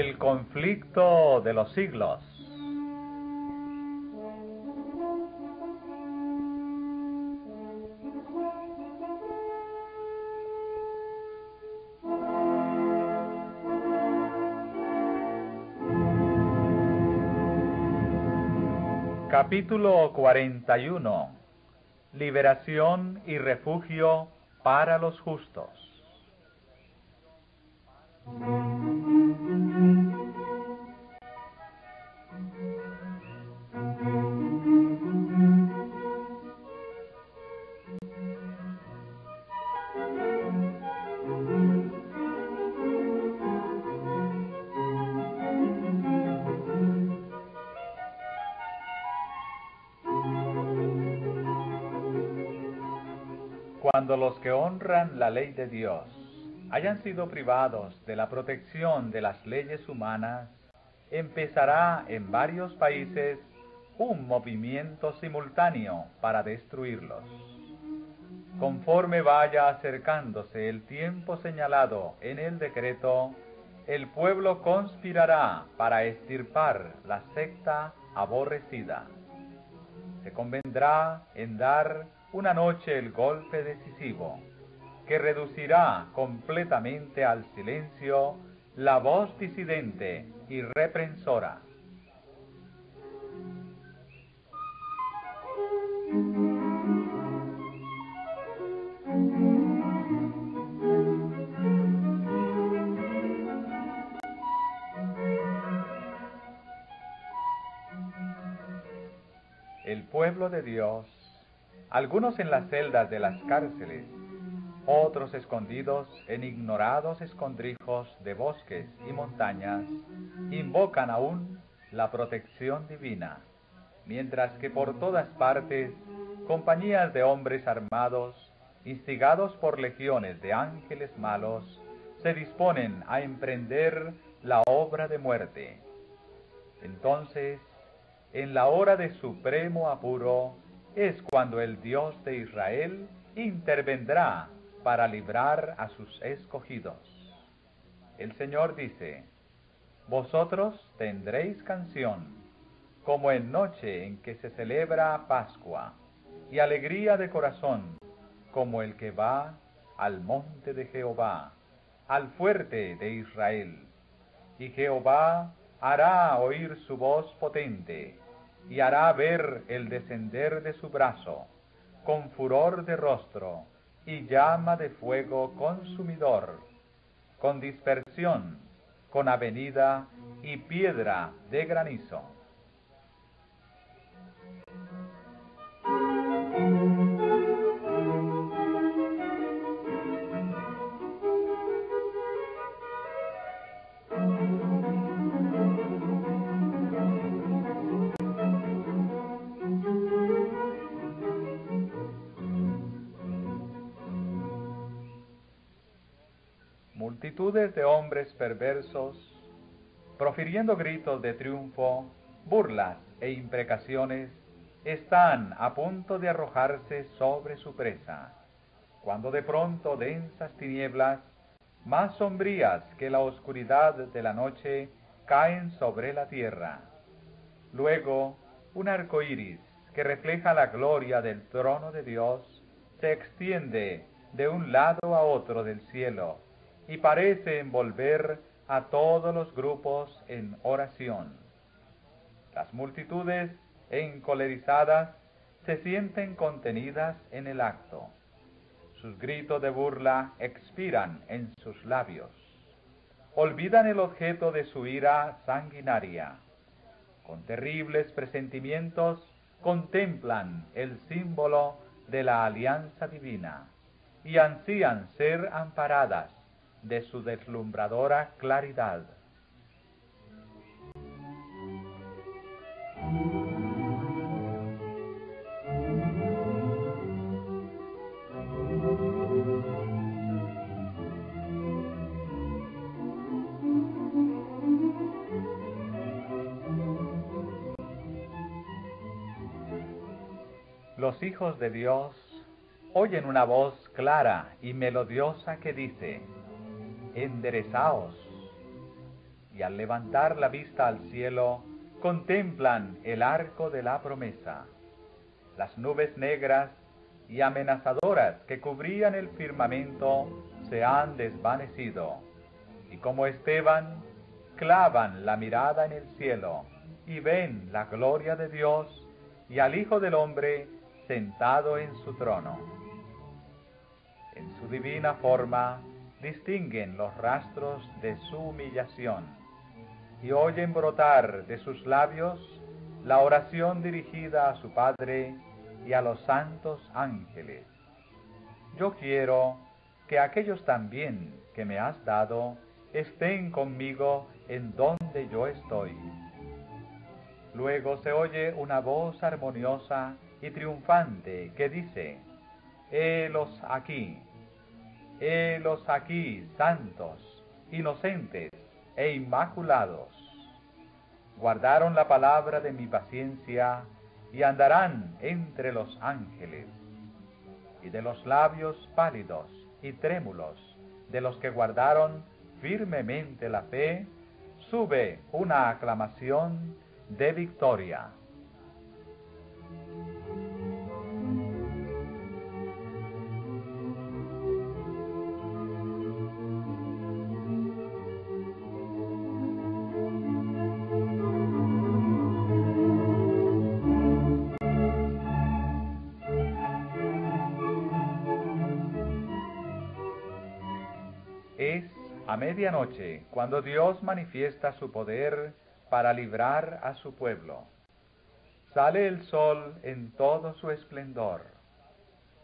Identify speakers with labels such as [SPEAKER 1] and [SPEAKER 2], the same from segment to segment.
[SPEAKER 1] El conflicto de los siglos. Capítulo 41. Liberación y refugio para los justos. La ley de Dios hayan sido privados de la protección de las leyes humanas, empezará en varios países un movimiento simultáneo para destruirlos. Conforme vaya acercándose el tiempo señalado en el decreto, el pueblo conspirará para estirpar la secta aborrecida. Se convendrá en dar una noche el golpe decisivo, que reducirá completamente al silencio la voz disidente y reprensora. El pueblo de Dios algunos en las celdas de las cárceles, otros escondidos en ignorados escondrijos de bosques y montañas, invocan aún la protección divina, mientras que por todas partes compañías de hombres armados, instigados por legiones de ángeles malos, se disponen a emprender la obra de muerte. Entonces, en la hora de supremo apuro, es cuando el Dios de Israel intervendrá para librar a sus escogidos. El Señor dice, Vosotros tendréis canción, como en noche en que se celebra Pascua, y alegría de corazón, como el que va al monte de Jehová, al fuerte de Israel. Y Jehová hará oír su voz potente, y hará ver el descender de su brazo, con furor de rostro y llama de fuego consumidor, con dispersión, con avenida y piedra de granizo. Perversos, profiriendo gritos de triunfo, burlas e imprecaciones, están a punto de arrojarse sobre su presa, cuando de pronto densas tinieblas, más sombrías que la oscuridad de la noche, caen sobre la tierra. Luego, un arco iris que refleja la gloria del trono de Dios se extiende de un lado a otro del cielo y parece envolver a todos los grupos en oración. Las multitudes encolerizadas se sienten contenidas en el acto. Sus gritos de burla expiran en sus labios. Olvidan el objeto de su ira sanguinaria. Con terribles presentimientos contemplan el símbolo de la alianza divina y ansían ser amparadas de su deslumbradora claridad. Los hijos de Dios oyen una voz clara y melodiosa que dice, enderezaos. y al levantar la vista al cielo, contemplan el arco de la promesa. Las nubes negras y amenazadoras que cubrían el firmamento se han desvanecido, y como Esteban, clavan la mirada en el cielo y ven la gloria de Dios y al Hijo del Hombre sentado en su trono. En su divina forma distinguen los rastros de su humillación y oyen brotar de sus labios la oración dirigida a su Padre y a los santos ángeles. Yo quiero que aquellos también que me has dado estén conmigo en donde yo estoy. Luego se oye una voz armoniosa y triunfante que dice, Helos aquí, helos aquí, santos, inocentes e inmaculados. Guardaron la palabra de mi paciencia y andarán entre los ángeles. Y de los labios pálidos y trémulos de los que guardaron firmemente la fe, sube una aclamación de victoria. Medianoche, cuando Dios manifiesta su poder para librar a su pueblo, sale el sol en todo su esplendor.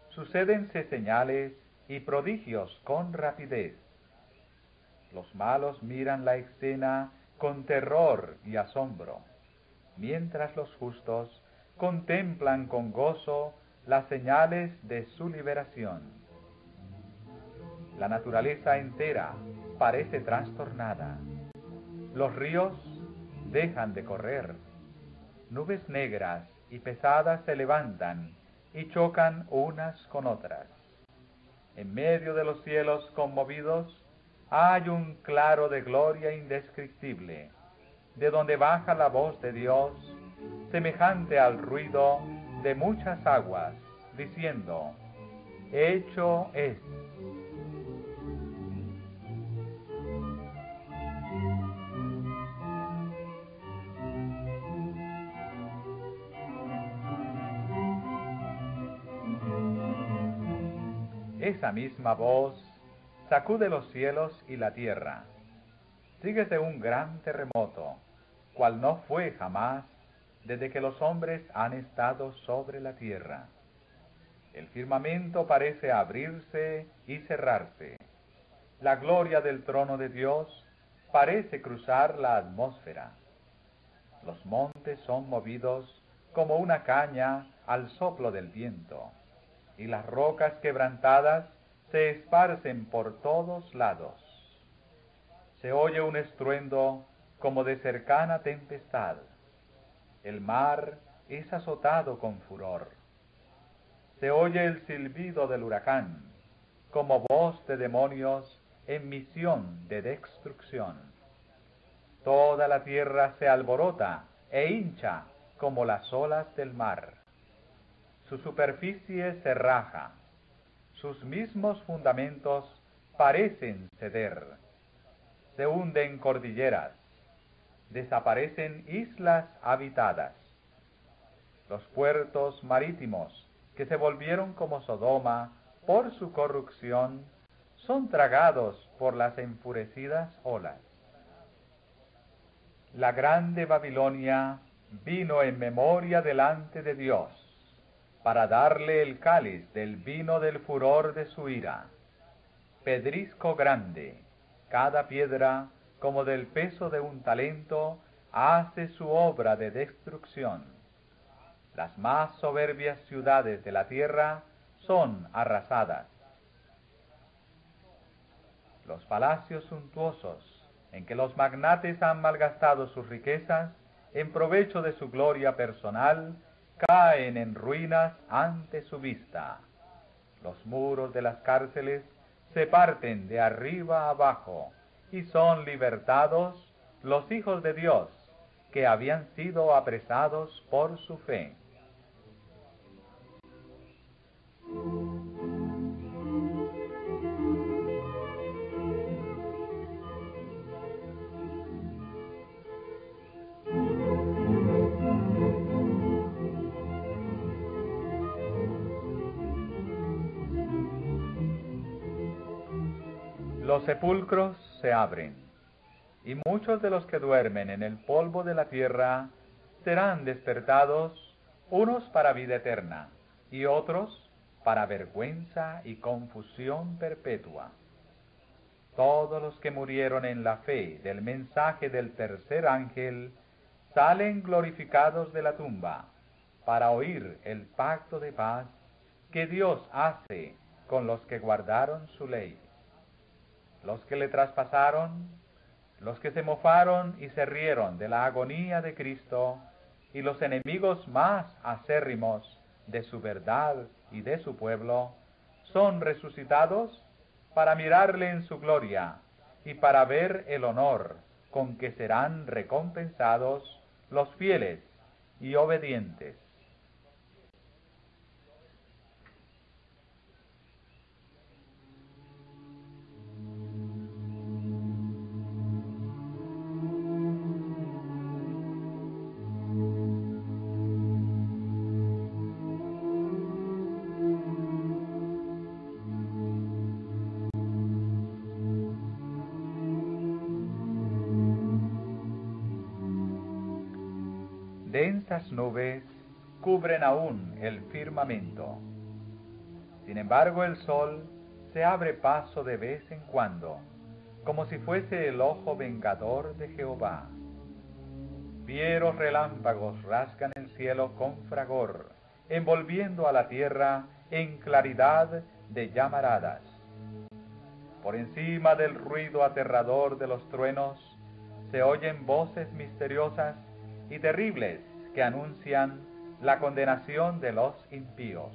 [SPEAKER 1] Sucédense señales y prodigios con rapidez. Los malos miran la escena con terror y asombro, mientras los justos contemplan con gozo las señales de su liberación. La naturaleza entera parece trastornada. Los ríos dejan de correr. Nubes negras y pesadas se levantan y chocan unas con otras. En medio de los cielos conmovidos hay un claro de gloria indescriptible, de donde baja la voz de Dios, semejante al ruido de muchas aguas, diciendo, Hecho es. Esa misma voz sacude los cielos y la tierra. Síguese un gran terremoto, cual no fue jamás desde que los hombres han estado sobre la tierra. El firmamento parece abrirse y cerrarse. La gloria del trono de Dios parece cruzar la atmósfera. Los montes son movidos como una caña al soplo del viento y las rocas quebrantadas se esparcen por todos lados. Se oye un estruendo como de cercana tempestad. El mar es azotado con furor. Se oye el silbido del huracán, como voz de demonios en misión de destrucción. Toda la tierra se alborota e hincha como las olas del mar su superficie se raja, sus mismos fundamentos parecen ceder, se hunden cordilleras, desaparecen islas habitadas. Los puertos marítimos, que se volvieron como Sodoma por su corrupción, son tragados por las enfurecidas olas. La grande Babilonia vino en memoria delante de Dios para darle el cáliz del vino del furor de su ira. Pedrisco grande, cada piedra, como del peso de un talento, hace su obra de destrucción. Las más soberbias ciudades de la tierra son arrasadas. Los palacios suntuosos, en que los magnates han malgastado sus riquezas en provecho de su gloria personal, caen en ruinas ante su vista. Los muros de las cárceles se parten de arriba abajo y son libertados los hijos de Dios que habían sido apresados por su fe. Los sepulcros se abren, y muchos de los que duermen en el polvo de la tierra serán despertados, unos para vida eterna, y otros para vergüenza y confusión perpetua. Todos los que murieron en la fe del mensaje del tercer ángel salen glorificados de la tumba para oír el pacto de paz que Dios hace con los que guardaron su ley los que le traspasaron, los que se mofaron y se rieron de la agonía de Cristo, y los enemigos más acérrimos de su verdad y de su pueblo, son resucitados para mirarle en su gloria y para ver el honor con que serán recompensados los fieles y obedientes. Nubes cubren aún el firmamento. Sin embargo, el sol se abre paso de vez en cuando, como si fuese el ojo vengador de Jehová. Fieros relámpagos rasgan el cielo con fragor, envolviendo a la tierra en claridad de llamaradas. Por encima del ruido aterrador de los truenos, se oyen voces misteriosas y terribles que anuncian la condenación de los impíos.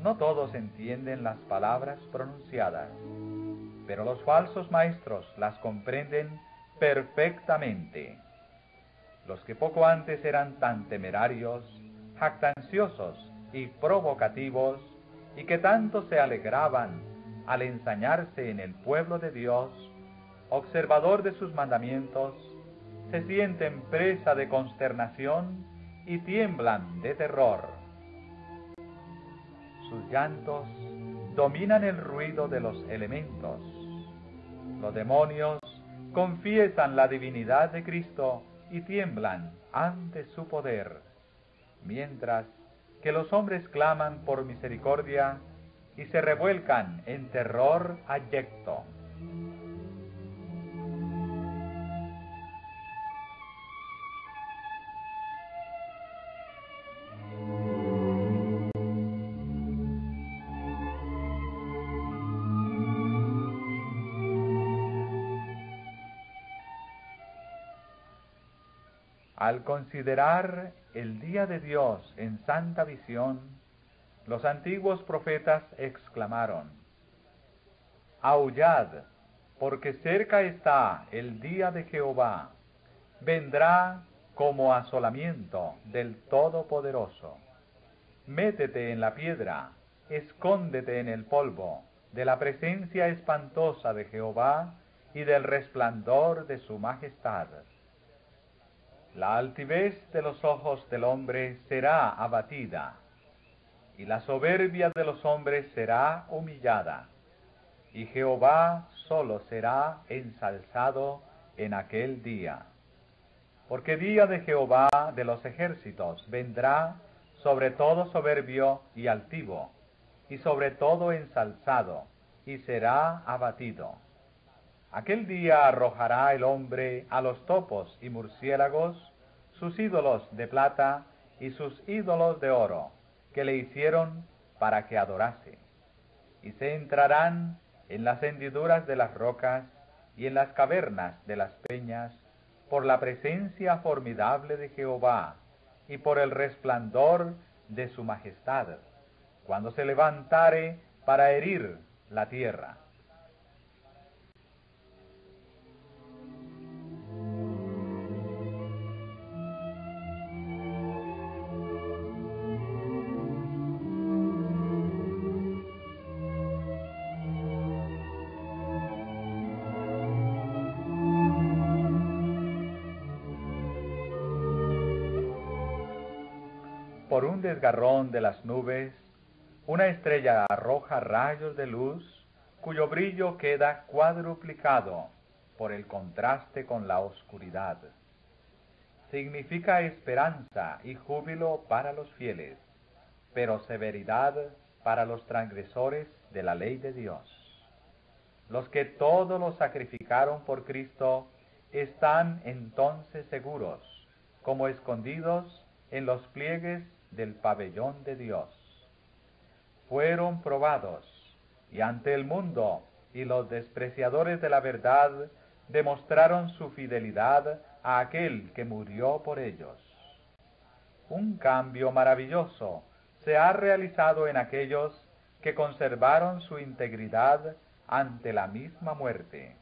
[SPEAKER 1] No todos entienden las palabras pronunciadas, pero los falsos maestros las comprenden perfectamente. Los que poco antes eran tan temerarios, jactanciosos y provocativos, y que tanto se alegraban al ensañarse en el pueblo de Dios, observador de sus mandamientos, se sienten presa de consternación y tiemblan de terror. Sus llantos dominan el ruido de los elementos. Los demonios confiesan la divinidad de Cristo y tiemblan ante su poder, mientras que los hombres claman por misericordia y se revuelcan en terror ayecto. Al considerar el día de Dios en santa visión, los antiguos profetas exclamaron, Aullad, porque cerca está el día de Jehová, vendrá como asolamiento del Todopoderoso. Métete en la piedra, escóndete en el polvo, de la presencia espantosa de Jehová y del resplandor de su majestad. La altivez de los ojos del hombre será abatida, y la soberbia de los hombres será humillada, y Jehová solo será ensalzado en aquel día. Porque día de Jehová de los ejércitos vendrá sobre todo soberbio y altivo, y sobre todo ensalzado, y será abatido Aquel día arrojará el hombre a los topos y murciélagos sus ídolos de plata y sus ídolos de oro, que le hicieron para que adorase. Y se entrarán en las hendiduras de las rocas y en las cavernas de las peñas, por la presencia formidable de Jehová y por el resplandor de su majestad, cuando se levantare para herir la tierra. De las nubes, una estrella arroja rayos de luz cuyo brillo queda cuadruplicado por el contraste con la oscuridad. Significa esperanza y júbilo para los fieles, pero severidad para los transgresores de la ley de Dios. Los que todo lo sacrificaron por Cristo están entonces seguros, como escondidos en los pliegues del pabellón de Dios. Fueron probados y ante el mundo y los despreciadores de la verdad demostraron su fidelidad a aquel que murió por ellos. Un cambio maravilloso se ha realizado en aquellos que conservaron su integridad ante la misma muerte.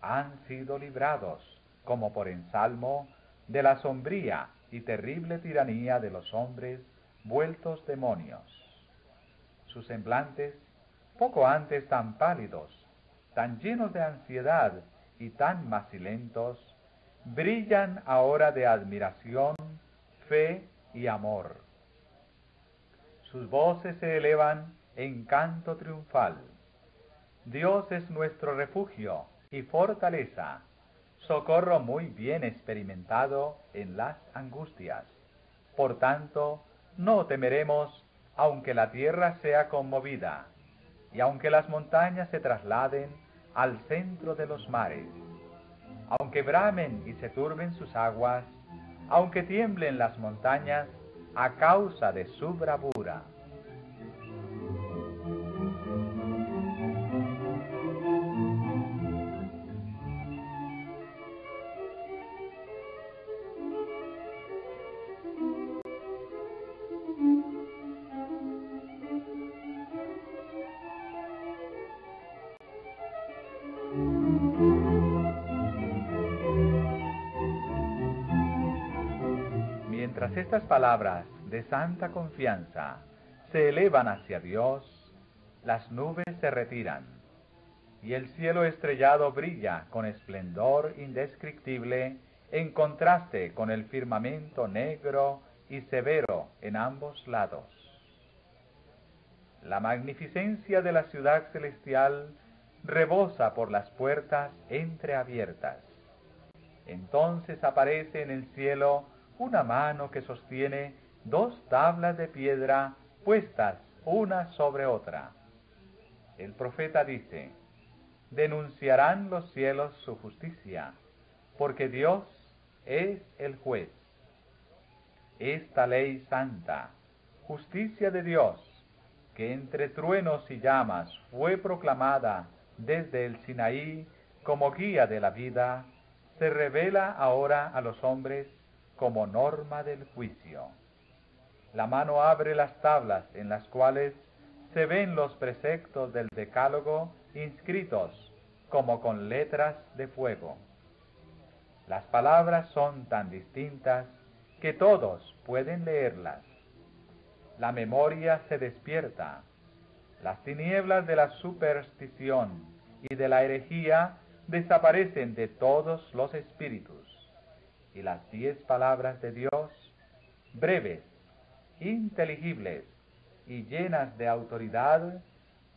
[SPEAKER 1] Han sido librados, como por ensalmo, de la sombría y terrible tiranía de los hombres vueltos demonios. Sus semblantes, poco antes tan pálidos, tan llenos de ansiedad y tan macilentos, brillan ahora de admiración, fe y amor. Sus voces se elevan en canto triunfal. Dios es nuestro refugio y fortaleza, socorro muy bien experimentado en las angustias. Por tanto, no temeremos aunque la tierra sea conmovida y aunque las montañas se trasladen al centro de los mares, aunque bramen y se turben sus aguas, aunque tiemblen las montañas a causa de su bravura. Palabras de santa confianza se elevan hacia Dios, las nubes se retiran y el cielo estrellado brilla con esplendor indescriptible en contraste con el firmamento negro y severo en ambos lados. La magnificencia de la ciudad celestial rebosa por las puertas entreabiertas. Entonces aparece en el cielo una mano que sostiene dos tablas de piedra puestas una sobre otra. El profeta dice, denunciarán los cielos su justicia, porque Dios es el juez. Esta ley santa, justicia de Dios, que entre truenos y llamas fue proclamada desde el Sinaí como guía de la vida, se revela ahora a los hombres como norma del juicio. La mano abre las tablas en las cuales se ven los preceptos del decálogo inscritos como con letras de fuego. Las palabras son tan distintas que todos pueden leerlas. La memoria se despierta. Las tinieblas de la superstición y de la herejía desaparecen de todos los espíritus y las diez palabras de Dios, breves, inteligibles y llenas de autoridad,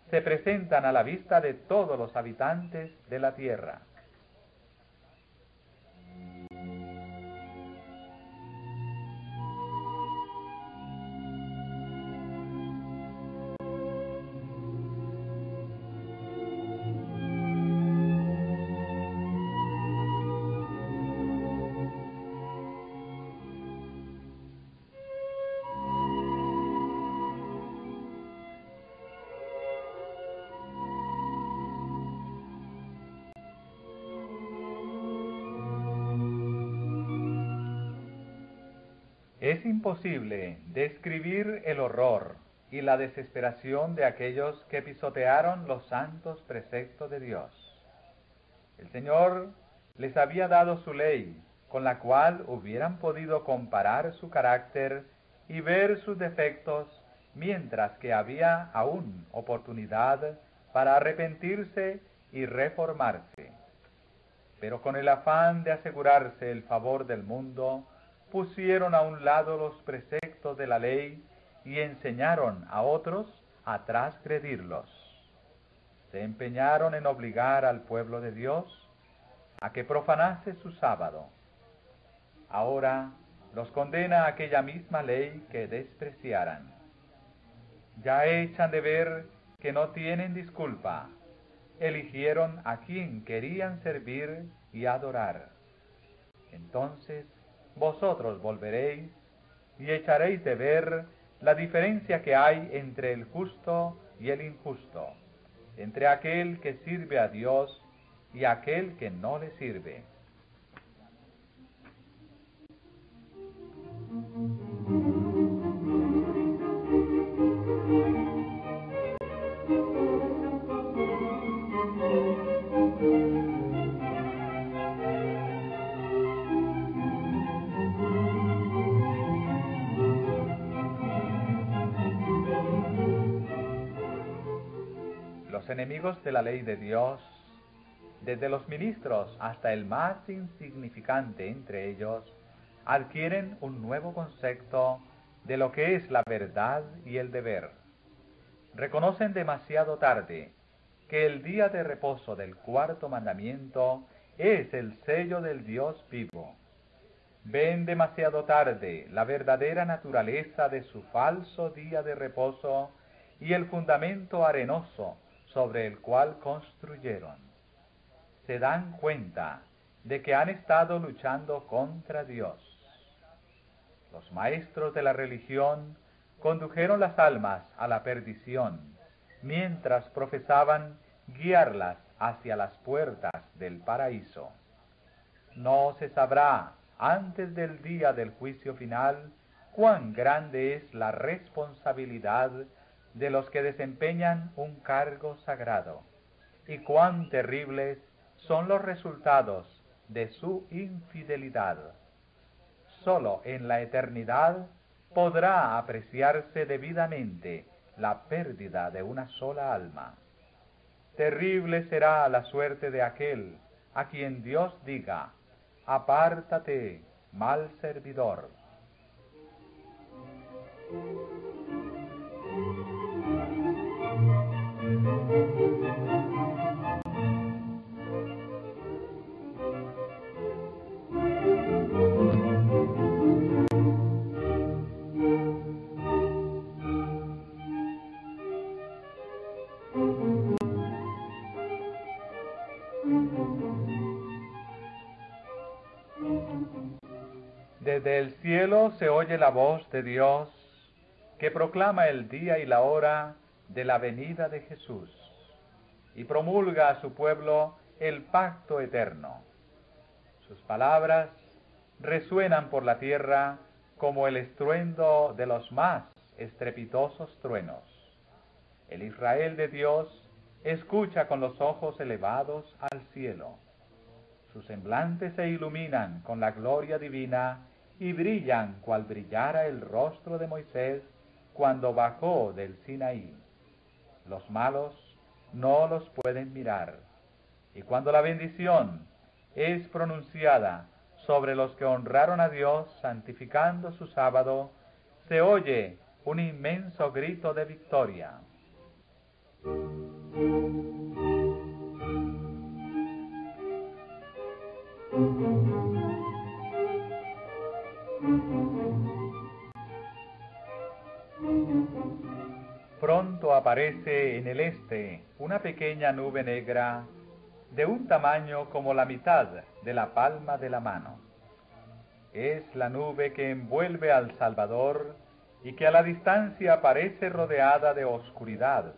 [SPEAKER 1] se presentan a la vista de todos los habitantes de la tierra. Imposible describir el horror y la desesperación de aquellos que pisotearon los santos preceptos de Dios. El Señor les había dado su ley, con la cual hubieran podido comparar su carácter y ver sus defectos, mientras que había aún oportunidad para arrepentirse y reformarse. Pero con el afán de asegurarse el favor del mundo, pusieron a un lado los preceptos de la ley y enseñaron a otros a transgredirlos. Se empeñaron en obligar al pueblo de Dios a que profanase su sábado. Ahora los condena aquella misma ley que despreciaran. Ya echan de ver que no tienen disculpa. Eligieron a quien querían servir y adorar. Entonces vosotros volveréis y echaréis de ver la diferencia que hay entre el justo y el injusto, entre aquel que sirve a Dios y aquel que no le sirve. De la ley de Dios, desde los ministros hasta el más insignificante entre ellos, adquieren un nuevo concepto de lo que es la verdad y el deber. Reconocen demasiado tarde que el día de reposo del cuarto mandamiento es el sello del Dios vivo. Ven demasiado tarde la verdadera naturaleza de su falso día de reposo y el fundamento arenoso sobre el cual construyeron. Se dan cuenta de que han estado luchando contra Dios. Los maestros de la religión condujeron las almas a la perdición, mientras profesaban guiarlas hacia las puertas del paraíso. No se sabrá antes del día del juicio final cuán grande es la responsabilidad de los que desempeñan un cargo sagrado y cuán terribles son los resultados de su infidelidad. Solo en la eternidad podrá apreciarse debidamente la pérdida de una sola alma. Terrible será la suerte de aquel a quien Dios diga, apártate, mal servidor. Desde el cielo se oye la voz de Dios que proclama el día y la hora de la venida de Jesús y promulga a su pueblo el pacto eterno. Sus palabras resuenan por la tierra como el estruendo de los más estrepitosos truenos. El Israel de Dios escucha con los ojos elevados al cielo. Sus semblantes se iluminan con la gloria divina y brillan cual brillara el rostro de Moisés cuando bajó del Sinaí. Los malos no los pueden mirar. Y cuando la bendición es pronunciada sobre los que honraron a Dios santificando su sábado, se oye un inmenso grito de victoria. Pronto aparece en el este una pequeña nube negra de un tamaño como la mitad de la palma de la mano. Es la nube que envuelve al Salvador y que a la distancia parece rodeada de oscuridad.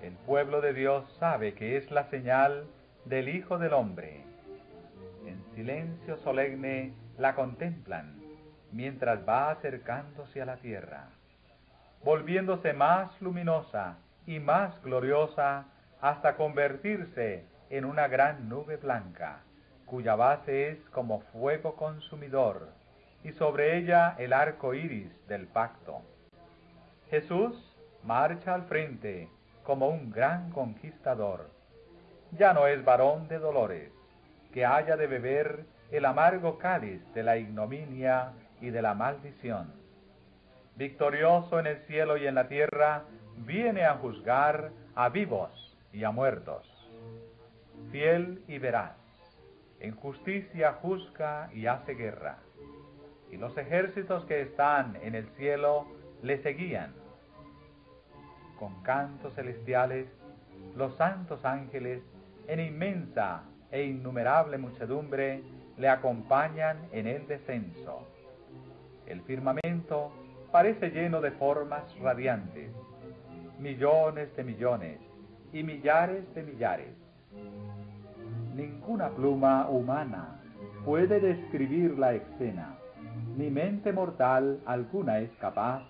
[SPEAKER 1] El pueblo de Dios sabe que es la señal del Hijo del Hombre. En silencio solemne la contemplan mientras va acercándose a la tierra volviéndose más luminosa y más gloriosa hasta convertirse en una gran nube blanca, cuya base es como fuego consumidor, y sobre ella el arco iris del pacto. Jesús marcha al frente como un gran conquistador. Ya no es varón de dolores, que haya de beber el amargo cáliz de la ignominia y de la maldición. Victorioso en el cielo y en la tierra, viene a juzgar a vivos y a muertos. Fiel y veraz, en justicia juzga y hace guerra. Y los ejércitos que están en el cielo le seguían. Con cantos celestiales, los santos ángeles, en inmensa e innumerable muchedumbre, le acompañan en el descenso. El firmamento parece lleno de formas radiantes, millones de millones y millares de millares. Ninguna pluma humana puede describir la escena, ni mente mortal alguna es capaz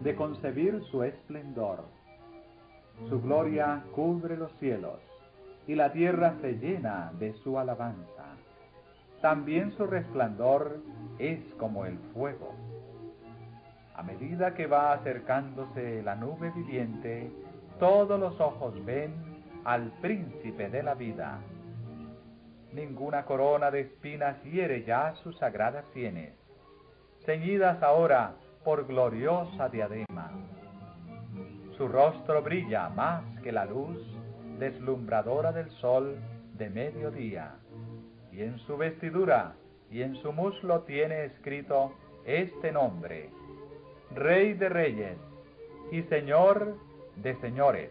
[SPEAKER 1] de concebir su esplendor. Su gloria cubre los cielos, y la tierra se llena de su alabanza. También su resplandor es como el fuego. A medida que va acercándose la nube viviente, todos los ojos ven al príncipe de la vida. Ninguna corona de espinas hiere ya sus sagradas sienes, ceñidas ahora por gloriosa diadema. Su rostro brilla más que la luz deslumbradora del sol de mediodía, y en su vestidura y en su muslo tiene escrito este nombre, Rey de Reyes y Señor de Señores.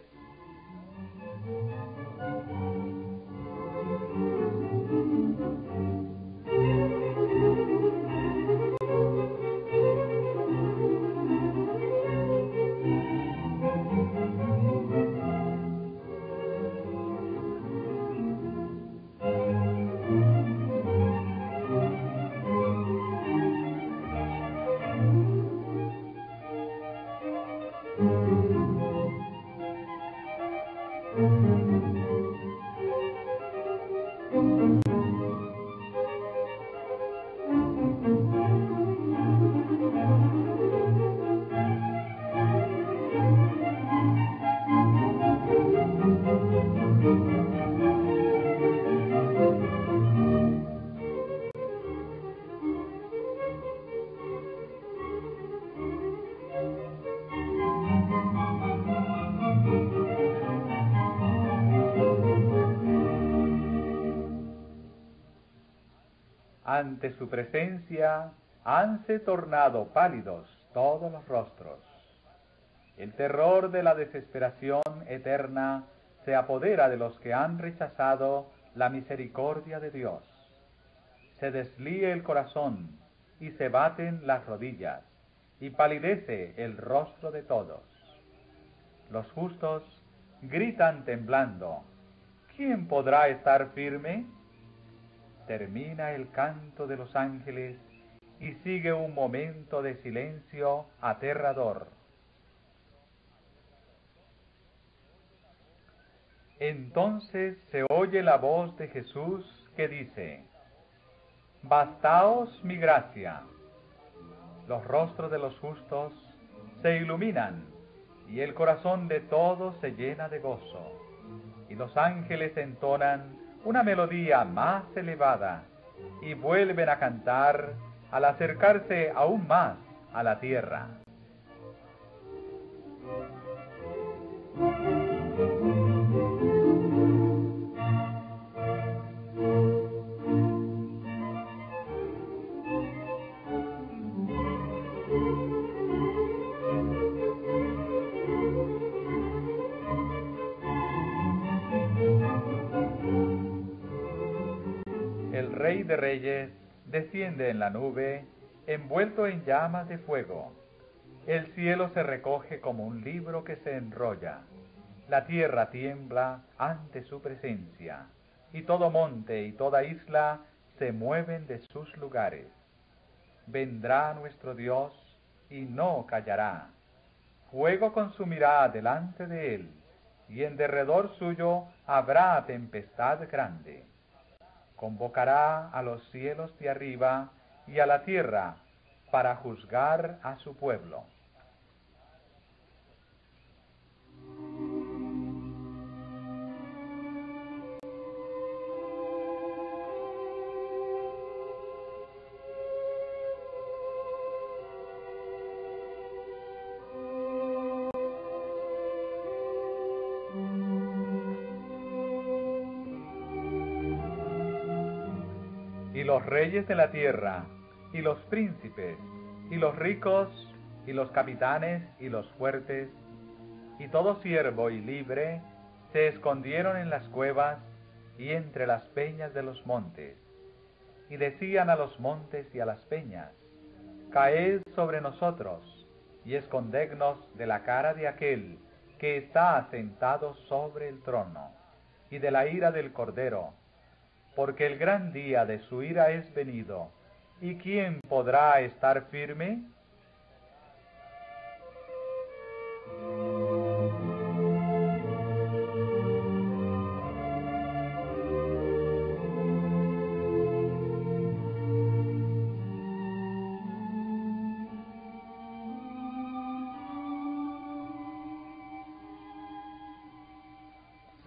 [SPEAKER 1] Ante su presencia hanse tornado pálidos todos los rostros. El terror de la desesperación eterna se apodera de los que han rechazado la misericordia de Dios. Se deslíe el corazón y se baten las rodillas y palidece el rostro de todos. Los justos gritan temblando, ¿quién podrá estar firme? Termina el canto de los ángeles y sigue un momento de silencio aterrador. Entonces se oye la voz de Jesús que dice, Bastaos mi gracia. Los rostros de los justos se iluminan y el corazón de todos se llena de gozo. Y los ángeles entonan una melodía más elevada y vuelven a cantar al acercarse aún más a la tierra. De Reyes desciende en la nube, envuelto en llamas de fuego. El cielo se recoge como un libro que se enrolla. La tierra tiembla ante su presencia, y todo monte y toda isla se mueven de sus lugares. Vendrá nuestro Dios y no callará. Fuego consumirá delante de él, y en derredor suyo habrá tempestad grande convocará a los cielos de arriba y a la tierra para juzgar a su pueblo. Reyes de la tierra, y los príncipes, y los ricos, y los capitanes, y los fuertes, y todo siervo y libre, se escondieron en las cuevas y entre las peñas de los montes, y decían a los montes y a las peñas, Caed sobre nosotros, y escondednos de la cara de aquel que está sentado sobre el trono, y de la ira del Cordero, porque el gran día de su ira es venido, ¿y quién podrá estar firme?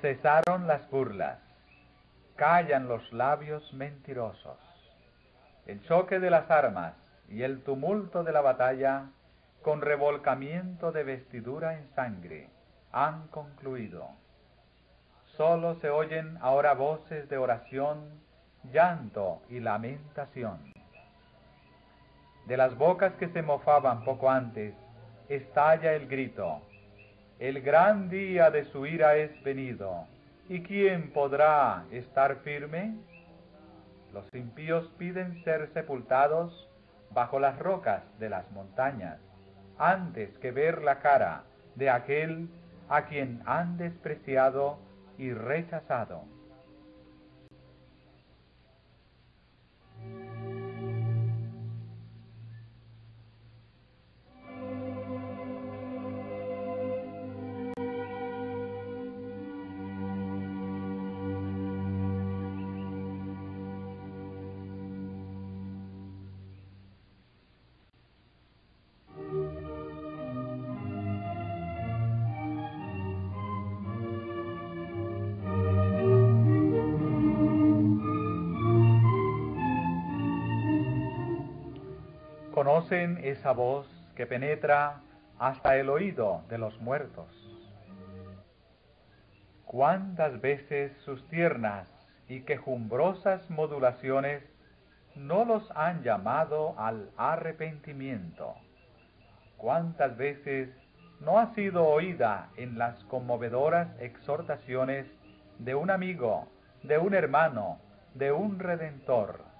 [SPEAKER 1] Cesaron las burlas, callan los labios mentirosos. El choque de las armas y el tumulto de la batalla, con revolcamiento de vestidura en sangre, han concluido. Solo se oyen ahora voces de oración, llanto y lamentación. De las bocas que se mofaban poco antes, estalla el grito, el gran día de su ira es venido, ¿y quién podrá estar firme? Los impíos piden ser sepultados bajo las rocas de las montañas, antes que ver la cara de aquel a quien han despreciado y rechazado. Esa voz que penetra hasta el oído de los muertos. Cuántas veces sus tiernas y quejumbrosas modulaciones no los han llamado al arrepentimiento. Cuántas veces no ha sido oída en las conmovedoras exhortaciones de un amigo, de un hermano, de un redentor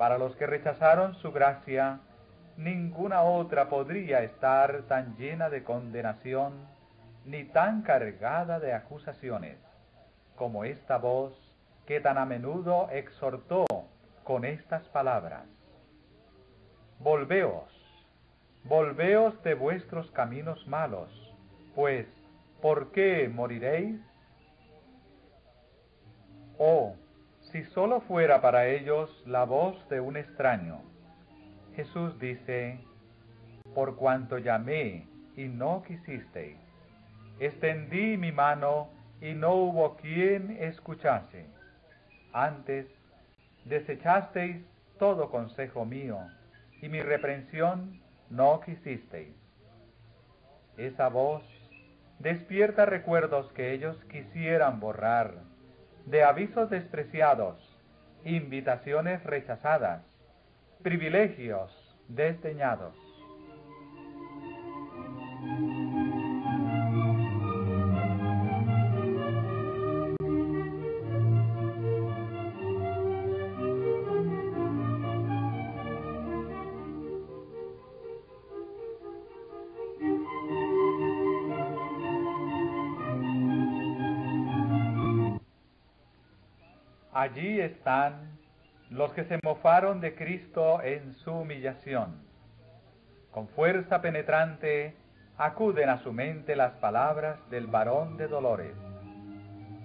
[SPEAKER 1] para los que rechazaron su gracia, ninguna otra podría estar tan llena de condenación ni tan cargada de acusaciones como esta voz que tan a menudo exhortó con estas palabras. Volveos, volveos de vuestros caminos malos, pues ¿por qué moriréis? Oh, si solo fuera para ellos la voz de un extraño. Jesús dice, por cuanto llamé y no quisisteis, extendí mi mano y no hubo quien escuchase. Antes desechasteis todo consejo mío y mi reprensión no quisisteis. Esa voz despierta recuerdos que ellos quisieran borrar de avisos despreciados, invitaciones rechazadas, privilegios desdeñados. Allí están los que se mofaron de Cristo en su humillación. Con fuerza penetrante acuden a su mente las palabras del varón de dolores,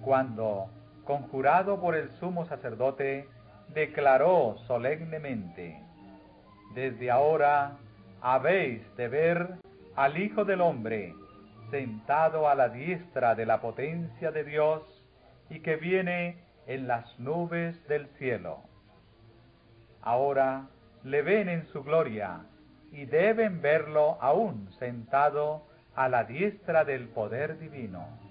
[SPEAKER 1] cuando, conjurado por el sumo sacerdote, declaró solemnemente, Desde ahora habéis de ver al Hijo del Hombre sentado a la diestra de la potencia de Dios y que viene en las nubes del cielo. Ahora le ven en su gloria y deben verlo aún sentado a la diestra del poder divino.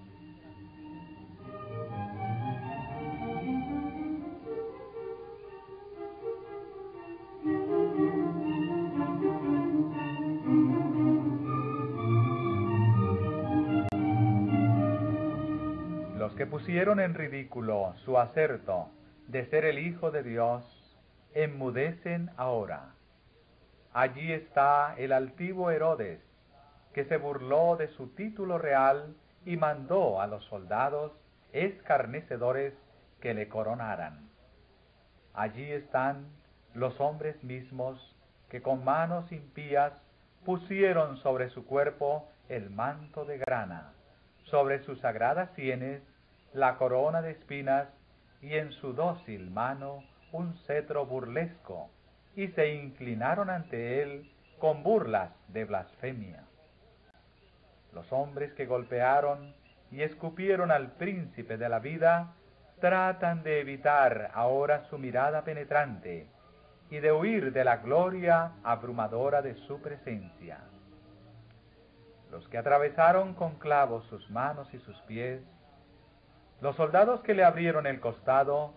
[SPEAKER 1] Pusieron en ridículo su acerto de ser el Hijo de Dios, enmudecen ahora. Allí está el altivo Herodes, que se burló de su título real y mandó a los soldados escarnecedores que le coronaran. Allí están los hombres mismos que con manos impías pusieron sobre su cuerpo el manto de grana, sobre sus sagradas sienes la corona de espinas y en su dócil mano un cetro burlesco, y se inclinaron ante él con burlas de blasfemia. Los hombres que golpearon y escupieron al príncipe de la vida tratan de evitar ahora su mirada penetrante y de huir de la gloria abrumadora de su presencia. Los que atravesaron con clavos sus manos y sus pies, los soldados que le abrieron el costado,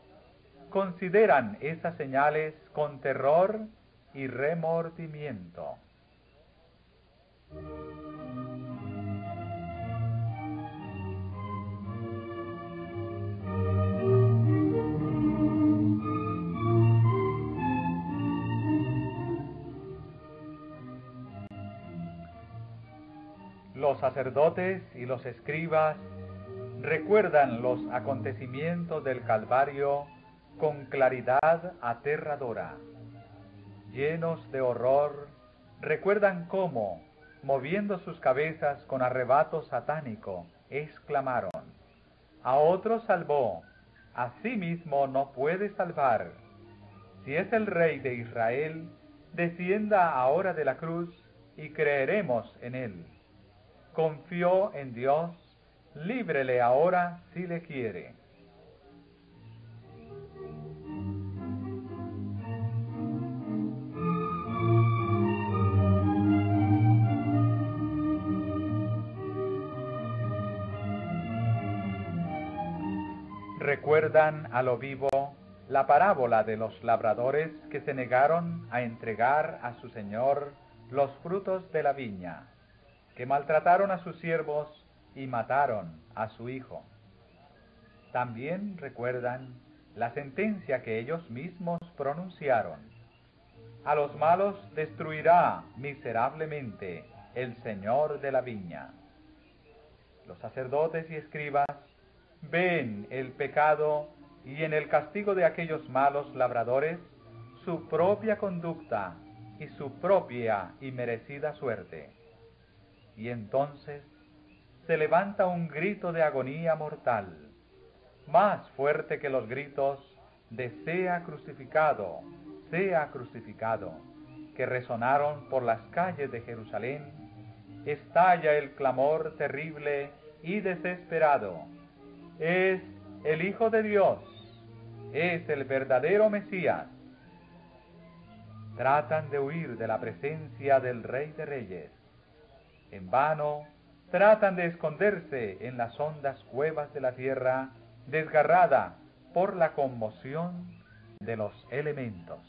[SPEAKER 1] consideran esas señales con terror y remordimiento. Los sacerdotes y los escribas recuerdan los acontecimientos del Calvario con claridad aterradora. Llenos de horror, recuerdan cómo, moviendo sus cabezas con arrebato satánico, exclamaron, A otro salvó, a sí mismo no puede salvar. Si es el rey de Israel, descienda ahora de la cruz y creeremos en él. Confió en Dios, líbrele ahora si le quiere. recuerdan a lo vivo la parábola de los labradores que se negaron a entregar a su Señor los frutos de la viña, que maltrataron a sus siervos y mataron a su hijo. También recuerdan la sentencia que ellos mismos pronunciaron. A los malos destruirá miserablemente el Señor de la viña. Los sacerdotes y escribas ven el pecado y en el castigo de aquellos malos labradores su propia conducta y su propia y merecida suerte. Y entonces se levanta un grito de agonía mortal, más fuerte que los gritos de sea crucificado, sea crucificado, que resonaron por las calles de Jerusalén, estalla el clamor terrible y desesperado es el Hijo de Dios, es el verdadero Mesías. Tratan de huir de la presencia del Rey de Reyes. En vano tratan de esconderse en las hondas cuevas de la tierra, desgarrada por la conmoción de los elementos.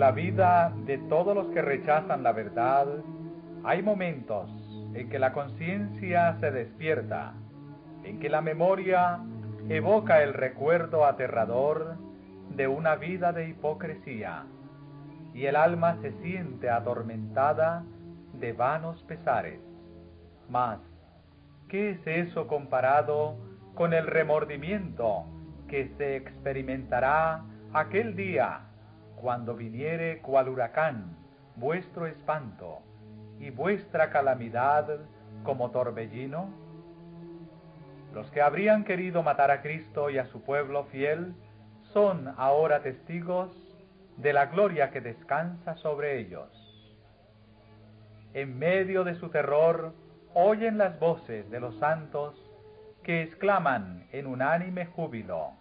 [SPEAKER 1] La vida de todos los que rechazan la verdad, hay momentos en que la conciencia se despierta, en que la memoria evoca el recuerdo aterrador de una vida de hipocresía, y el alma se siente atormentada de vanos pesares. Mas, ¿qué es eso comparado con el remordimiento que se experimentará aquel día cuando viniere cual huracán vuestro espanto y vuestra calamidad como torbellino? Los que habrían querido matar a Cristo y a su pueblo fiel son ahora testigos de la gloria que descansa sobre ellos. En medio de su terror, oyen las voces de los santos que exclaman en unánime júbilo.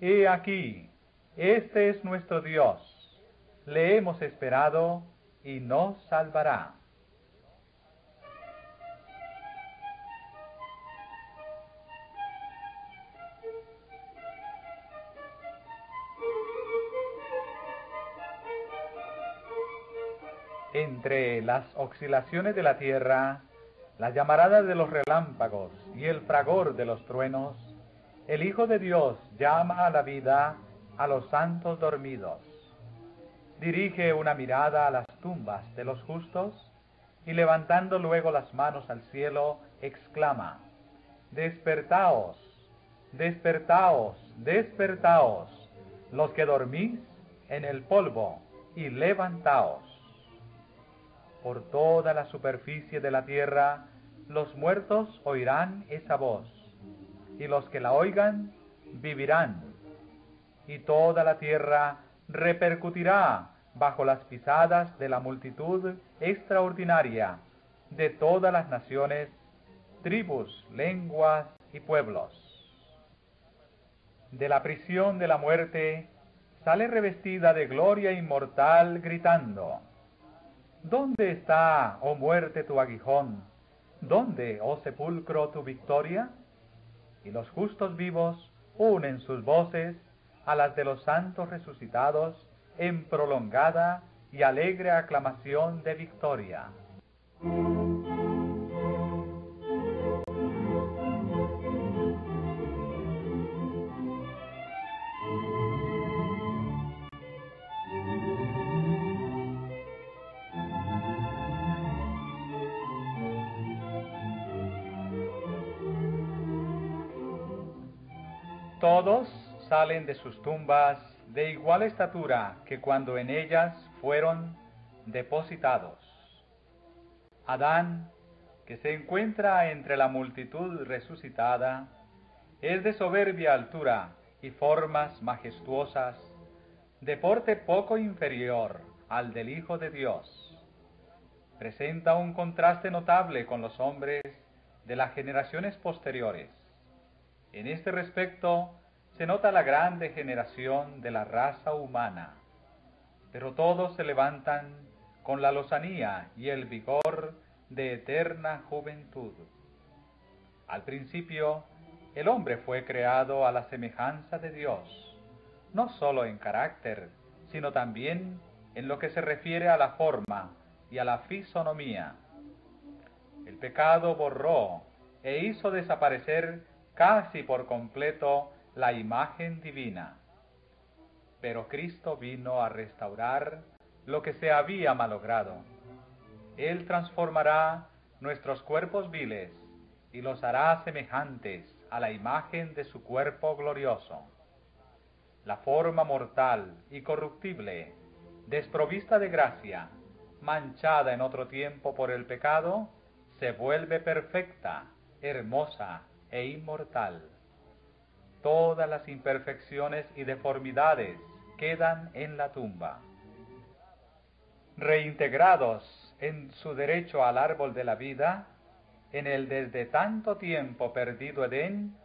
[SPEAKER 1] He aquí, este es nuestro Dios, le hemos esperado y nos salvará. Entre las oscilaciones de la tierra, las llamaradas de los relámpagos y el fragor de los truenos, el Hijo de Dios llama a la vida a los santos dormidos. Dirige una mirada a las tumbas de los justos y levantando luego las manos al cielo, exclama, Despertaos, despertaos, despertaos, los que dormís en el polvo, y levantaos. Por toda la superficie de la tierra, los muertos oirán esa voz, y los que la oigan vivirán, y toda la tierra repercutirá bajo las pisadas de la multitud extraordinaria de todas las naciones, tribus, lenguas y pueblos. De la prisión de la muerte sale revestida de gloria inmortal gritando, ¿Dónde está, oh muerte, tu aguijón? ¿Dónde, oh sepulcro, tu victoria? Y los justos vivos unen sus voces a las de los santos resucitados en prolongada y alegre aclamación de victoria. Salen de sus tumbas de igual estatura que cuando en ellas fueron depositados. Adán, que se encuentra entre la multitud resucitada, es de soberbia altura y formas majestuosas, de porte poco inferior al del Hijo de Dios. Presenta un contraste notable con los hombres de las generaciones posteriores en este respecto se nota la gran degeneración de la raza humana, pero todos se levantan con la lozanía y el vigor de eterna juventud. Al principio, el hombre fue creado a la semejanza de Dios, no sólo en carácter, sino también en lo que se refiere a la forma y a la fisonomía. El pecado borró e hizo desaparecer casi por completo la imagen divina. Pero Cristo vino a restaurar lo que se había malogrado. Él transformará nuestros cuerpos viles y los hará semejantes a la imagen de su cuerpo glorioso. La forma mortal y corruptible, desprovista de gracia, manchada en otro tiempo por el pecado, se vuelve perfecta, hermosa e inmortal. Todas las imperfecciones y deformidades quedan en la tumba. Reintegrados en su derecho al árbol de la vida, en el desde tanto tiempo perdido Edén,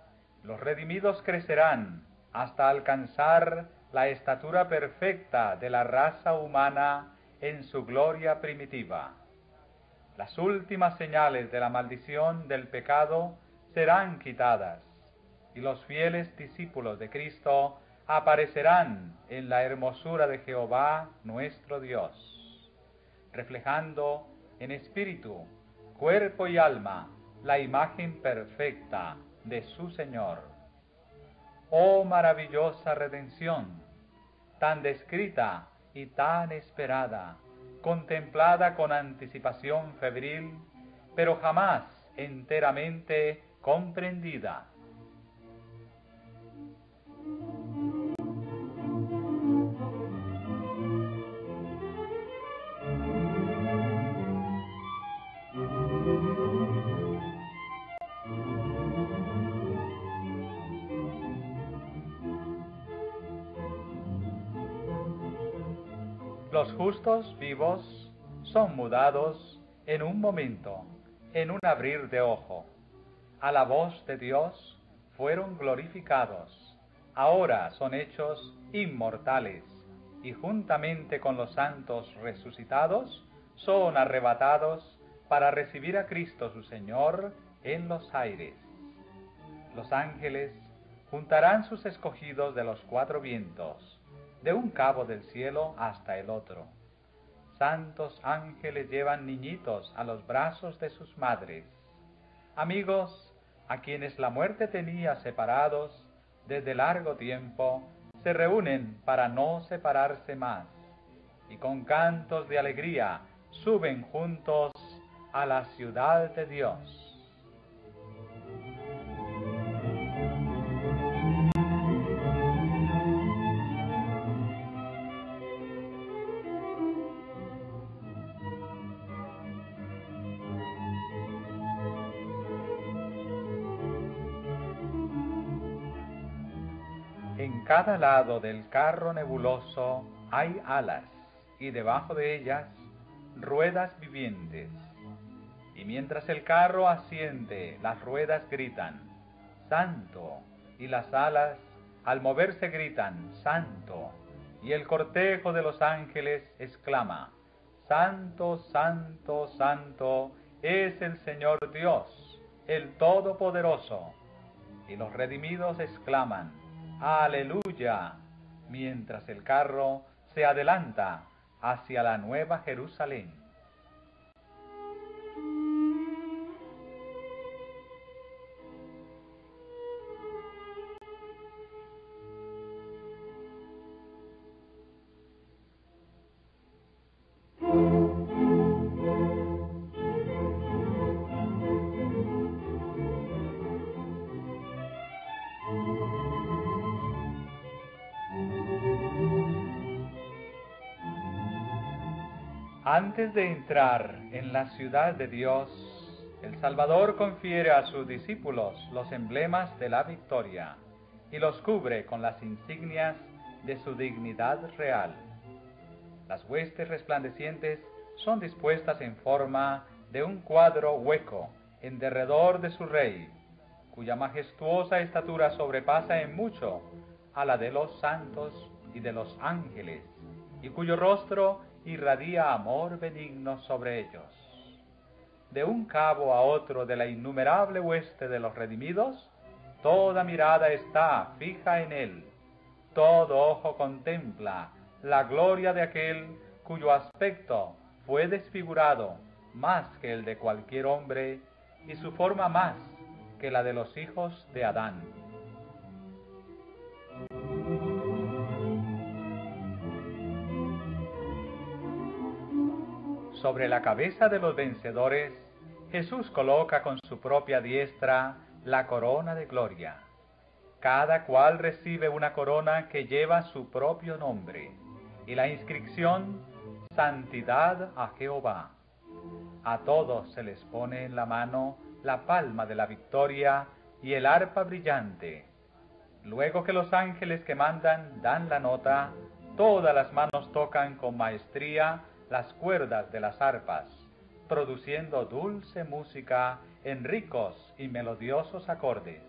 [SPEAKER 1] los redimidos crecerán hasta alcanzar la estatura perfecta de la raza humana en su gloria primitiva. Las últimas señales de la maldición del pecado serán quitadas, y los fieles discípulos de Cristo aparecerán en la hermosura de Jehová nuestro Dios, reflejando en espíritu, cuerpo y alma la imagen perfecta de su Señor. Oh maravillosa redención, tan descrita y tan esperada, contemplada con anticipación febril, pero jamás enteramente comprendida. Justos vivos son mudados en un momento en un abrir de ojo. A la voz de Dios fueron glorificados, ahora son hechos inmortales, y juntamente con los santos resucitados, son arrebatados para recibir a Cristo su Señor en los aires. Los ángeles juntarán sus escogidos de los cuatro vientos, de un cabo del cielo hasta el otro. Santos ángeles llevan niñitos a los brazos de sus madres. Amigos, a quienes la muerte tenía separados desde largo tiempo, se reúnen para no separarse más, y con cantos de alegría suben juntos a la ciudad de Dios. Cada lado del carro nebuloso hay alas y debajo de ellas ruedas vivientes. Y mientras el carro asciende, las ruedas gritan, Santo, y las alas al moverse gritan, Santo, y el cortejo de los ángeles exclama, Santo, Santo, Santo es el Señor Dios, el Todopoderoso. Y los redimidos exclaman, Aleluya, mientras el carro se adelanta hacia la nueva Jerusalén. Antes de entrar en la ciudad de Dios, el Salvador confiere a sus discípulos los emblemas de la victoria y los cubre con las insignias de su dignidad real. Las huestes resplandecientes son dispuestas en forma de un cuadro hueco en derredor de su rey, cuya majestuosa estatura sobrepasa en mucho a la de los santos y de los ángeles, y cuyo rostro irradia amor benigno sobre ellos. De un cabo a otro de la innumerable hueste de los redimidos, toda mirada está fija en él, todo ojo contempla la gloria de aquel cuyo aspecto fue desfigurado más que el de cualquier hombre y su forma más que la de los hijos de Adán. Sobre la cabeza de los vencedores, Jesús coloca con su propia diestra la corona de gloria. Cada cual recibe una corona que lleva su propio nombre y la inscripción Santidad a Jehová. A todos se les pone en la mano la palma de la victoria y el arpa brillante. Luego que los ángeles que mandan dan la nota, todas las manos tocan con maestría las cuerdas de las arpas, produciendo dulce música en ricos y melodiosos acordes.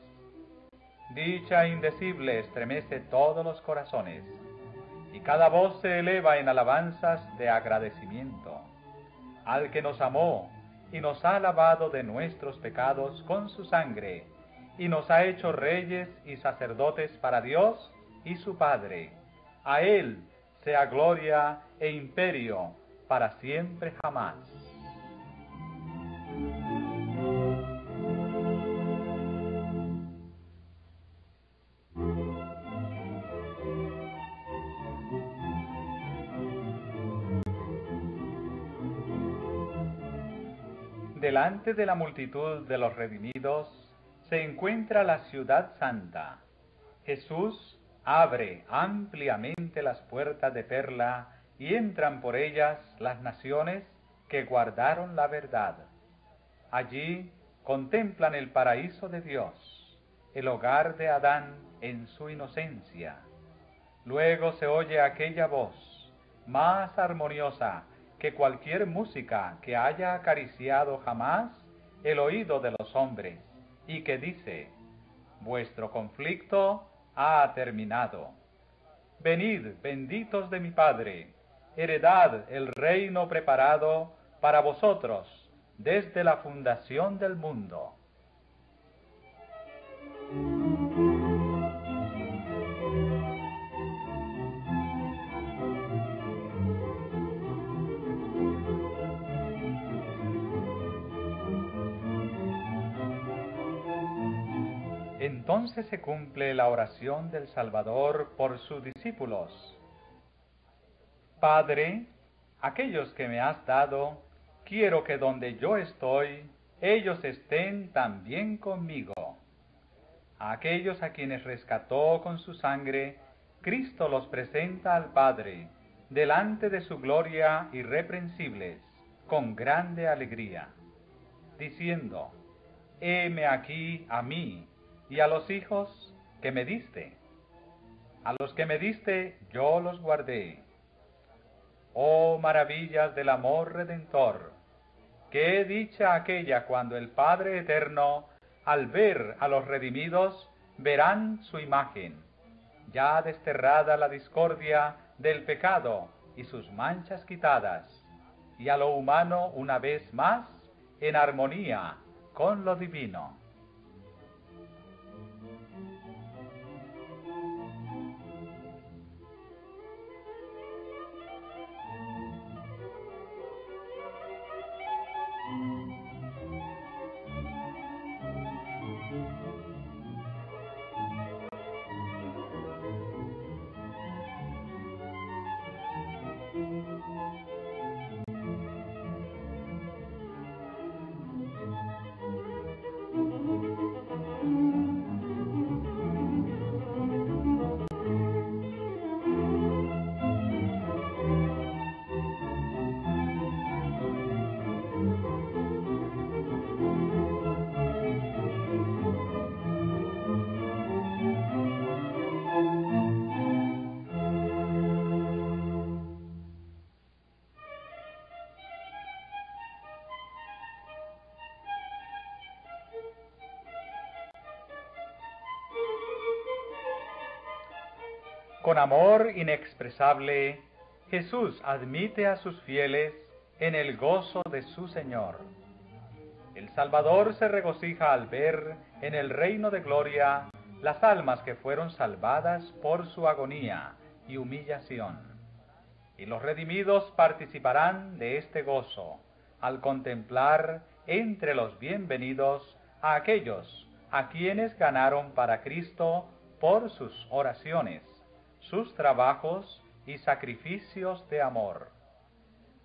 [SPEAKER 1] Dicha indecible estremece todos los corazones, y cada voz se eleva en alabanzas de agradecimiento al que nos amó y nos ha lavado de nuestros pecados con su sangre, y nos ha hecho reyes y sacerdotes para Dios y su Padre. A Él sea gloria e imperio para siempre jamás. Delante de la multitud de los redimidos se encuentra la ciudad santa. Jesús abre ampliamente las puertas de perla y entran por ellas las naciones que guardaron la verdad. Allí contemplan el paraíso de Dios, el hogar de Adán en su inocencia. Luego se oye aquella voz, más armoniosa que cualquier música que haya acariciado jamás el oído de los hombres, y que dice, vuestro conflicto ha terminado. Venid, benditos de mi Padre, heredad el reino preparado para vosotros desde la fundación del mundo. Entonces se cumple la oración del Salvador por sus discípulos. Padre, aquellos que me has dado, quiero que donde yo estoy, ellos estén también conmigo. A aquellos a quienes rescató con su sangre, Cristo los presenta al Padre, delante de su gloria irreprensibles, con grande alegría, diciendo, Heme aquí a mí, y a los hijos que me diste. A los que me diste yo los guardé. Oh maravillas del amor redentor, qué dicha aquella cuando el Padre Eterno, al ver a los redimidos, verán su imagen, ya desterrada la discordia del pecado y sus manchas quitadas, y a lo humano una vez más en armonía con lo divino. Con amor inexpresable, Jesús admite a sus fieles en el gozo de su Señor. El Salvador se regocija al ver en el reino de gloria las almas que fueron salvadas por su agonía y humillación. Y los redimidos participarán de este gozo al contemplar entre los bienvenidos a aquellos a quienes ganaron para Cristo por sus oraciones sus trabajos y sacrificios de amor.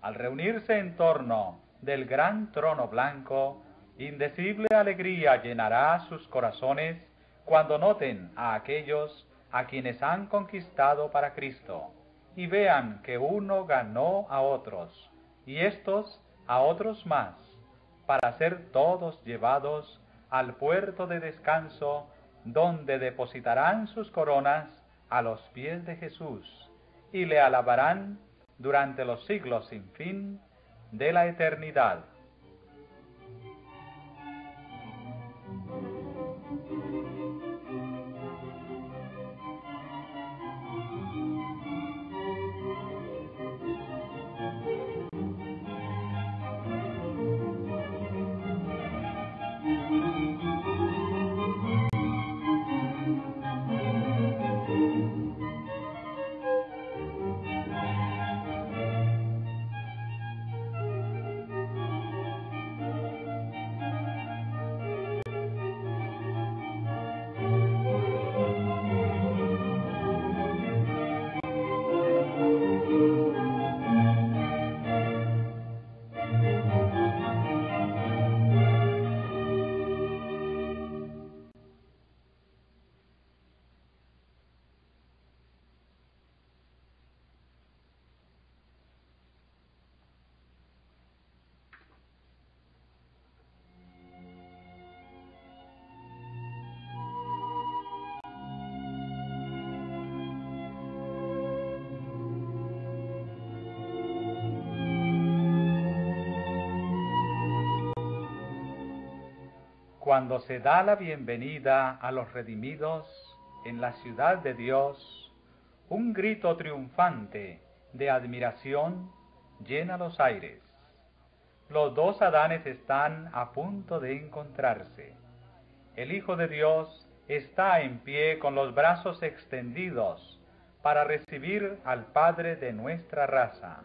[SPEAKER 1] Al reunirse en torno del gran trono blanco, indecible alegría llenará sus corazones cuando noten a aquellos a quienes han conquistado para Cristo y vean que uno ganó a otros y estos a otros más, para ser todos llevados al puerto de descanso donde depositarán sus coronas a los pies de Jesús y le alabarán durante los siglos sin fin de la eternidad. Cuando se da la bienvenida a los redimidos en la ciudad de Dios, un grito triunfante de admiración llena los aires. Los dos Adanes están a punto de encontrarse. El Hijo de Dios está en pie con los brazos extendidos para recibir al Padre de nuestra raza,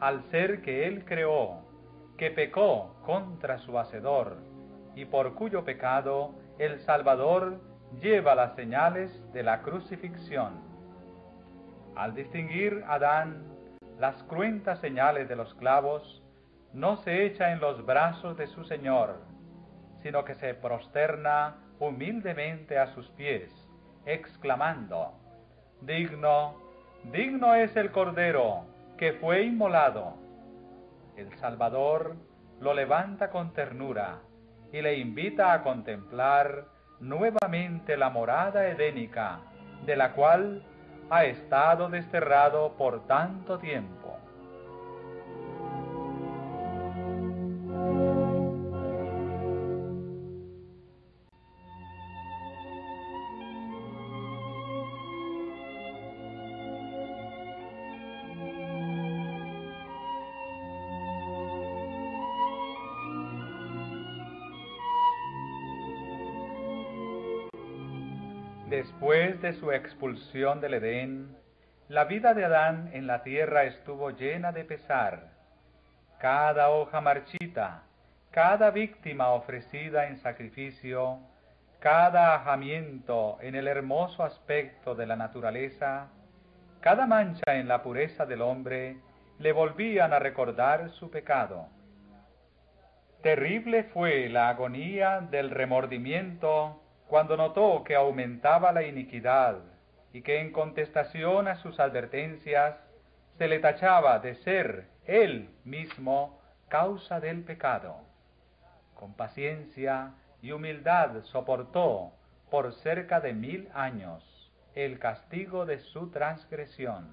[SPEAKER 1] al ser que Él creó, que pecó contra su Hacedor, y por cuyo pecado el Salvador lleva las señales de la crucifixión. Al distinguir Adán las cruentas señales de los clavos, no se echa en los brazos de su Señor, sino que se prosterna humildemente a sus pies, exclamando, Digno, digno es el Cordero que fue inmolado. El Salvador lo levanta con ternura y le invita a contemplar nuevamente la morada edénica, de la cual ha estado desterrado por tanto tiempo. Después de su expulsión del Edén, la vida de Adán en la tierra estuvo llena de pesar. Cada hoja marchita, cada víctima ofrecida en sacrificio, cada ajamiento en el hermoso aspecto de la naturaleza, cada mancha en la pureza del hombre, le volvían a recordar su pecado. Terrible fue la agonía del remordimiento cuando notó que aumentaba la iniquidad y que en contestación a sus advertencias se le tachaba de ser él mismo causa del pecado. Con paciencia y humildad soportó por cerca de mil años el castigo de su transgresión.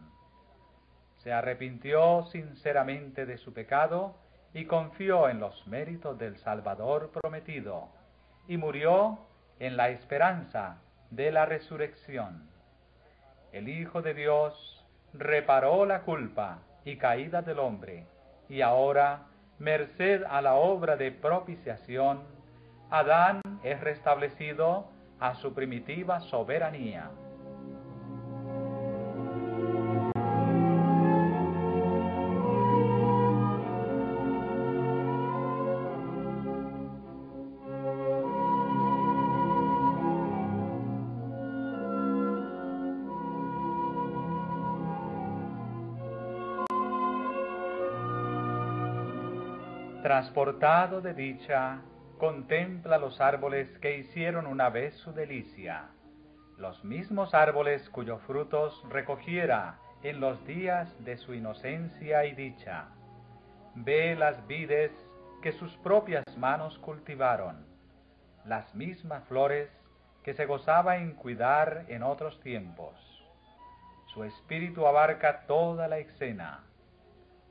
[SPEAKER 1] Se arrepintió sinceramente de su pecado y confió en los méritos del Salvador prometido, y murió en la esperanza de la resurrección. El Hijo de Dios reparó la culpa y caída del hombre, y ahora, merced a la obra de propiciación, Adán es restablecido a su primitiva soberanía. Transportado de dicha, contempla los árboles que hicieron una vez su delicia, los mismos árboles cuyos frutos recogiera en los días de su inocencia y dicha. Ve las vides que sus propias manos cultivaron, las mismas flores que se gozaba en cuidar en otros tiempos. Su espíritu abarca toda la escena,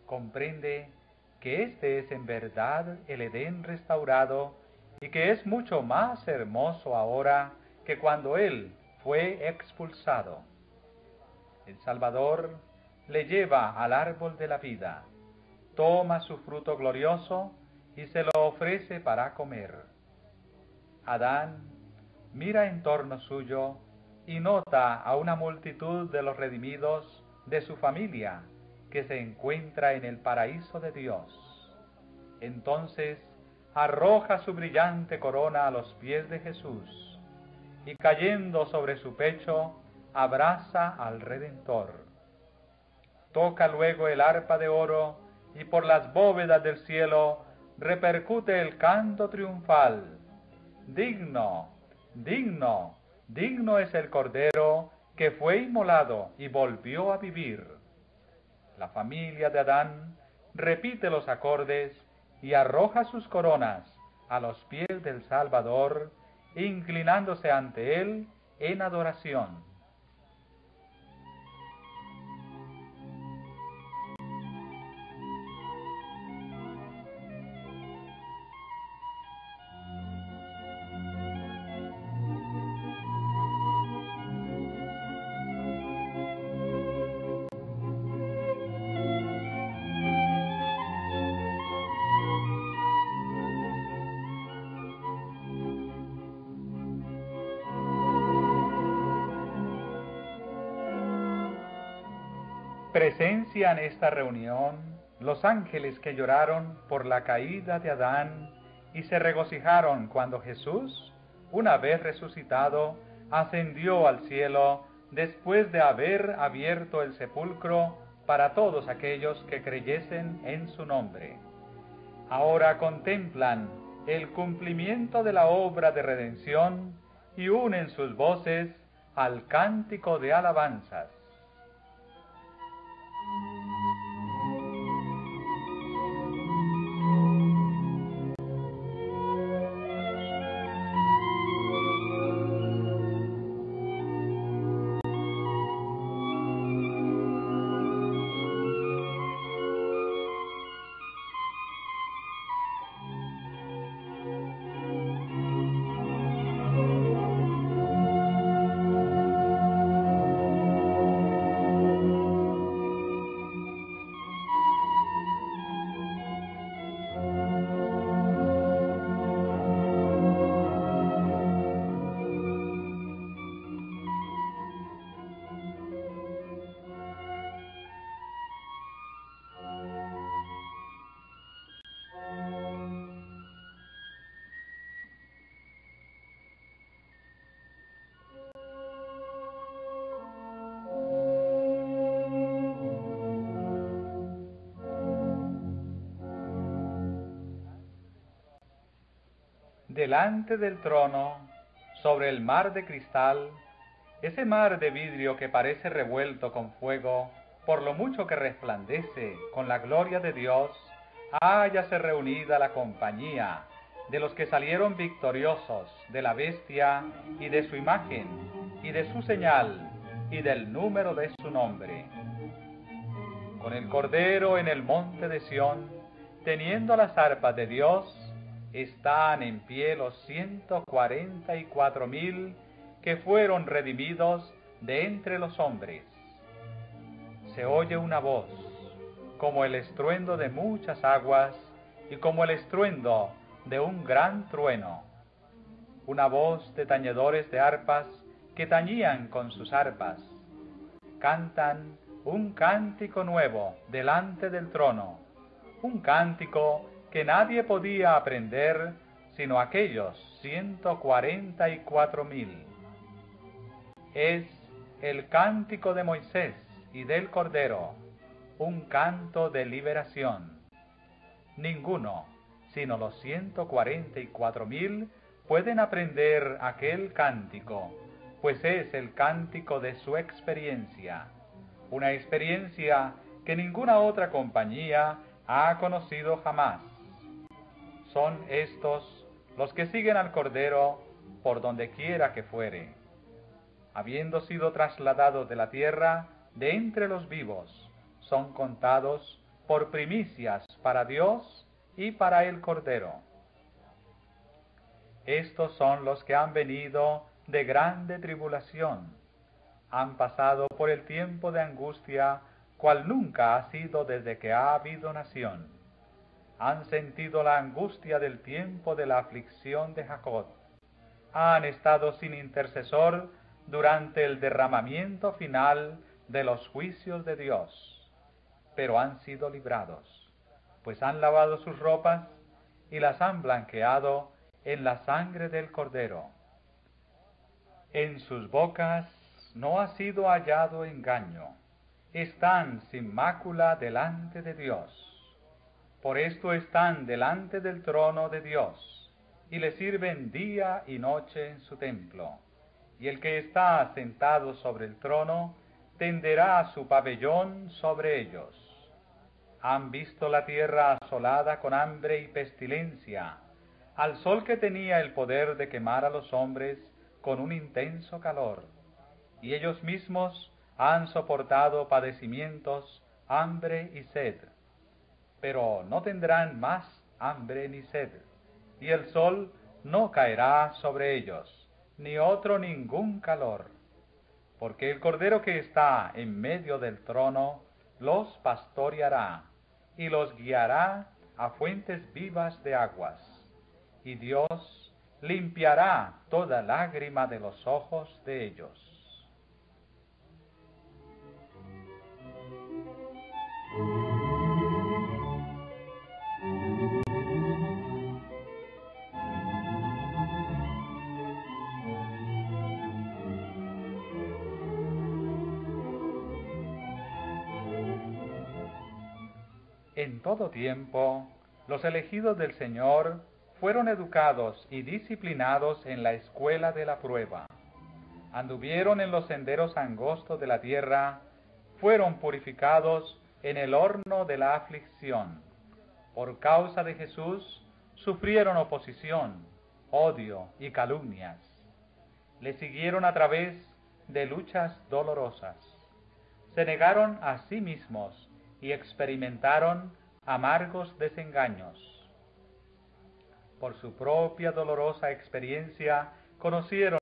[SPEAKER 1] comprende que este es en verdad el Edén restaurado y que es mucho más hermoso ahora que cuando él fue expulsado. El Salvador le lleva al árbol de la vida, toma su fruto glorioso y se lo ofrece para comer. Adán mira en torno suyo y nota a una multitud de los redimidos de su familia que se encuentra en el paraíso de Dios. Entonces arroja su brillante corona a los pies de Jesús y cayendo sobre su pecho abraza al Redentor. Toca luego el arpa de oro y por las bóvedas del cielo repercute el canto triunfal. Digno, digno, digno es el Cordero que fue inmolado y volvió a vivir la familia de Adán repite los acordes y arroja sus coronas a los pies del Salvador, inclinándose ante él en adoración. Presencian esta reunión los ángeles que lloraron por la caída de Adán y se regocijaron cuando Jesús, una vez resucitado, ascendió al cielo después de haber abierto el sepulcro para todos aquellos que creyesen en su nombre. Ahora contemplan el cumplimiento de la obra de redención y unen sus voces al cántico de alabanzas. Delante del trono, sobre el mar de cristal, ese mar de vidrio que parece revuelto con fuego, por lo mucho que resplandece con la gloria de Dios, háyase reunida la compañía de los que salieron victoriosos de la bestia y de su imagen y de su señal y del número de su nombre. Con el Cordero en el monte de Sión, teniendo las arpas de Dios, están en pie los ciento cuarenta y cuatro mil que fueron redimidos de entre los hombres. Se oye una voz, como el estruendo de muchas aguas y como el estruendo de un gran trueno. Una voz de tañedores de arpas que tañían con sus arpas. Cantan un cántico nuevo delante del trono, un cántico que nadie podía aprender sino aquellos ciento cuarenta y cuatro mil. Es el cántico de Moisés y del Cordero, un canto de liberación. Ninguno, sino los ciento cuarenta y cuatro mil, pueden aprender aquel cántico, pues es el cántico de su experiencia, una experiencia que ninguna otra compañía ha conocido jamás son estos los que siguen al Cordero por donde quiera que fuere. Habiendo sido trasladados de la tierra, de entre los vivos, son contados por primicias para Dios y para el Cordero. Estos son los que han venido de grande tribulación, han pasado por el tiempo de angustia, cual nunca ha sido desde que ha habido nación han sentido la angustia del tiempo de la aflicción de Jacob. Han estado sin intercesor durante el derramamiento final de los juicios de Dios, pero han sido librados, pues han lavado sus ropas y las han blanqueado en la sangre del Cordero. En sus bocas no ha sido hallado engaño, están sin mácula delante de Dios por esto están delante del trono de Dios y le sirven día y noche en su templo. Y el que está sentado sobre el trono tenderá su pabellón sobre ellos. Han visto la tierra asolada con hambre y pestilencia, al sol que tenía el poder de quemar a los hombres con un intenso calor. Y ellos mismos han soportado padecimientos, hambre y sed pero no tendrán más hambre ni sed, y el sol no caerá sobre ellos, ni otro ningún calor, porque el Cordero que está en medio del trono los pastoreará y los guiará a fuentes vivas de aguas, y Dios limpiará toda lágrima de los ojos de ellos. Todo tiempo, los elegidos del Señor fueron educados y disciplinados en la escuela de la prueba. Anduvieron en los senderos angostos de la tierra, fueron purificados en el horno de la aflicción. Por causa de Jesús, sufrieron oposición, odio y calumnias. Le siguieron a través de luchas dolorosas. Se negaron a sí mismos y experimentaron amargos desengaños. Por su propia dolorosa experiencia conocieron